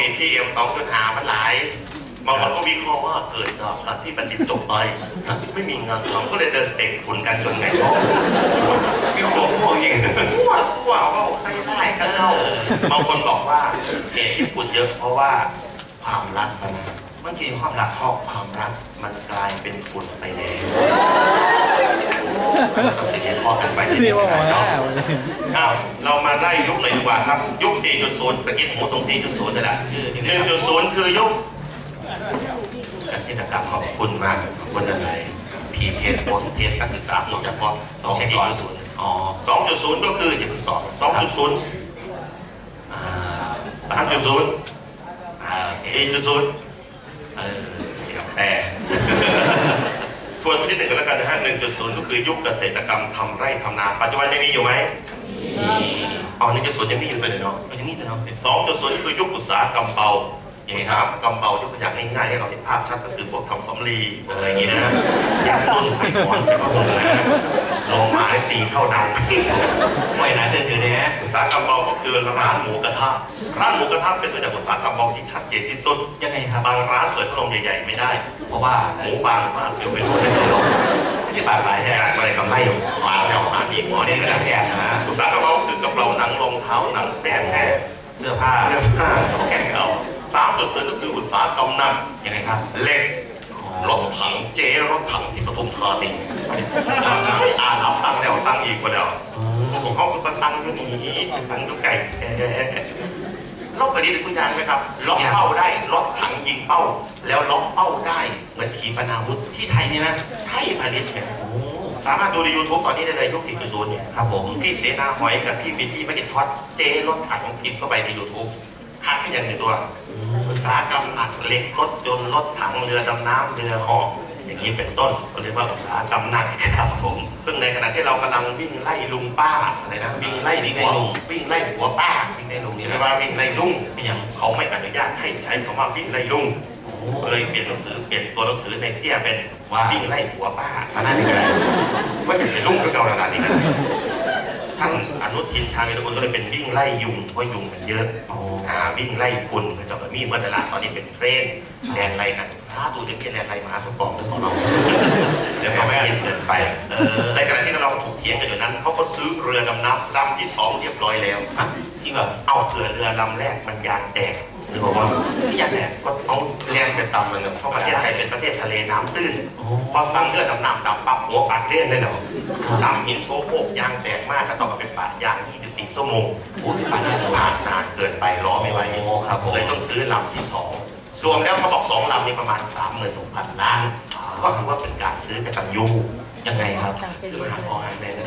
มีพี่เอ็มสองจุดหามันหลายบางคนก็วิเคราะห์ว่าเกิดจากการที่บัณฑิตจบไปไม่มีงานทำก็เลยเดินเตะฝุ่นกันจนไงก็พี่โกงห่วงยิงมั่วซั่วเอาก็ใส่ได้กันเล่าบางคนบอกว่าเหตุที่ฝุ่นเยอะเพราะว่าความรักมันมันกินความรักเพราะความรักมันกลายเป็นฝุ่นไปแล้ว สิ่งที่ข้อกันไปนี่ว่าหมอเนาะห้าอ้าวเรามาไล่ยุคหน่อยดีกว่าครับ ยุค 4.0 สกิดหมูตรง 4.0นี่แหละ1.0 คือยุคเกษตรกรรมขอบคุณมากขอบคุณอะไรพีเพจโพสเทสการศึกษาโดยเฉพาะต้องใช้ก่อน0อ๋อ2.0ก็คืออย่าเพิ่งตอบ2.0อ่า3.0อ่าโอเค4.0เออเดี๋ยวแต่ ทวนสักนิดหนึ่งก็แล้วกันนะฮะ1.0ก็คือยุคเกษตรกรรมทำไร่ทำนา ปัจจุบันยังมีอยู่ไหมอ๋อ1.0ยังมีอยู่ไปเลยเนาะเอาอย่างนี้นะเนาะสองจุดศูนย์คือยุคอุตสาหกรรมเบาอุตสาหกรรมเบายกตัวอย่างง่ายๆให้เราเห็นภาพชัดก็คือพวกทำสำลีพวกอะไรอย่างงี้นะยางต้นใส่ก่อนใส่ผ้าห่มนะ ลงมาให้ตีเข้าดังไม่น่าเชื่อถือเลยนะอุตสาหกรรมเบาก็คือร้านหมูกระทะร้านหมูกระทะเป็นตัวอย่างอุตสาหกรรมเบาที่ชัดเจนที่สุดยังไงครับบางร้านเปิดพัดลมใหญ่ๆไม่ได้ เพราะว่าหมูบางมากเดี๋ยวไปดูได้เลยไม่ใช่บางรายใช่ไหมอะไรกำไรบางแล้วหาอีกหมอเด็นี่กก็กได้ระแสนะอุตสาหกรรมเบาคือกระเป๋าหนังรองเท้าหนังแฟนแท้เสื้อผ้าเสื้อผ้าแข่งเอาสามจุดศูนย์ก็คืออุตสาหกรรมหนักยังไงครับเหล็กร ถถังเจ๊รถถังที่ปทุมธานีอ่านเอาสั่งแล้วสั่งอีกกว่าแล้วผมเขาคือประสั่งอยู่นี่สั่งอยู่ไก่แก่ล็อกกระดิ่งคุณยานไหมครับ ล็อกเป้าได้รถถังยิงเป้า แล้วล็อกเป้าได้ เหมือนขีปนาวุธที่ไทยนี่นะไทยผลิตเนี่ยสามารถดูใน YouTube ตอนนี้ได้เลยยุค4.0เนี่ยครับผม พี่เสนาหอยกับพี่บินพี่ไม่กินทอดเจ๊รถถังพิมพ์เข้าไปใน YouTube คัดขึ้นอย่างในตัวอุตสาหกรรมหนักเหล็กรถยนต์รถถังเรือดำน้ำเรือเหาะอย่างนี้เป็นต้นเขาเรียกว่าอุตสาหกรรมหนักครับผม ซึ่งในขณะที่เรากำลังวิ่งไล่ลุงป้าอะไรนะวิ่งไล่หัววิ่งไล่หัวป้าวิ่งได้ลงเรีนี้ยกนะว่าวิ่งไล่ลุงเป็นยังเขาไม่อนุญาตให้ใช้คำว่าวิ่งไล่ลุงโอ้ก็เลยเปลี่ยนหนังสือเปลี่ยนตัวหนังสือในเสียเป็นว่าวิ่งไล่หัวป้าขนาดนี้ก็ได้ไม่เป็นเสียลุงก็เก่าขนาดนี้นะท่านอนุทินชาญวิรกุลก็เลยเป็นวิ่งไล่ยุงเพราะยุงมันเยอะโอ้อ่าวิ่งไล่คุณก็จะแบบมีเมื่อเวลาตอนนี้เป็นเทรนด์แดนไล่กันถ้าดูจะเป็นแดนไล่มหาสมปองเรื่องของเราเดี๋ยวเขาไม่เห็นเกินไปเออในขณะที่เราถกเถียงกันอยู่นั้นเขาก็ซื้อเรือดำน้ำลำที่สองเรียบร้อยแล้วฮะจริงเหรอเอาเผื่อเรือลำแรกมันยางแตก หรือบอกว่าไม่อยากแดกก็เอาแรงไปต่ำมันเพราะประเทศไทยเป็นประเทศทะเลน้ำตื้นโอ้พอสั่งเรือดำน้ำดำปั๊บหัวปัดเลื่อนเลยเนาะดำหินโซโคกยางแตกมากก็ต้องเอาไปปะยาง24ชั่วโมงโหผ่านหน้าตัวผ่านนานเกินไปล้อไม่ไหวโอ้ครับผมเลยต้องซื้อลำที่สองรวมแล้วเขาบอกสองลำนี่ประมาณสามหมื่นหกพันล้านก็ถือว่าเป็นการซื้อกระตันยูยังไงครับคือมาหาพ่อหาแม่กัน